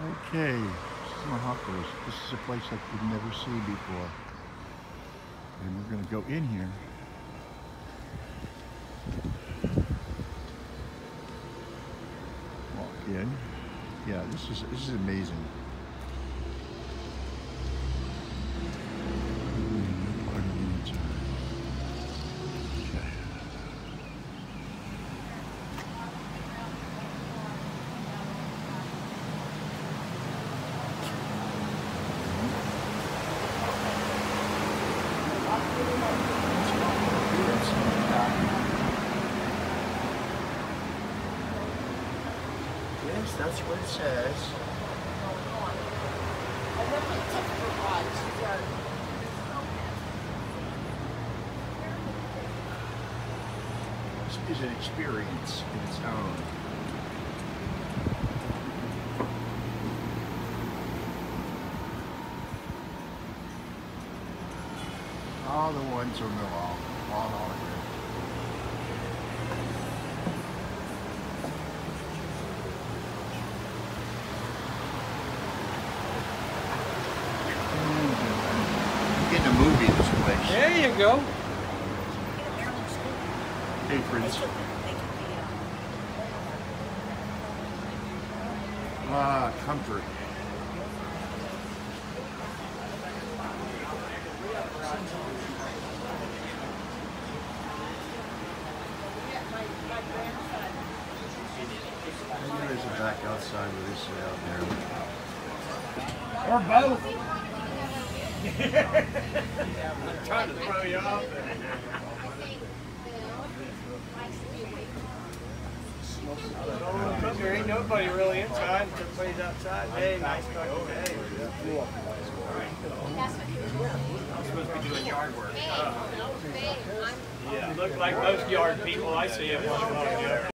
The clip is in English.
Okay, this is my Mahakos. This is a place like you've never seen before. And we're gonna go in here. Walk in. Yeah, this is this is amazing. Hmm, part of the inside. Okay. That's what it says. This is an experience in its own. All the ones from the all, all. You get in a movie this. There you go. Aprons. Ah, comfort. Maybe there's a back outside where they sit out there. Or both. Trying to throw you off there. Ain't nobody really inside. Everybody's outside. Hey, nice talking to Hey. I'm supposed to be doing yard work. Yeah. You look like most yard people I see at one o'clock.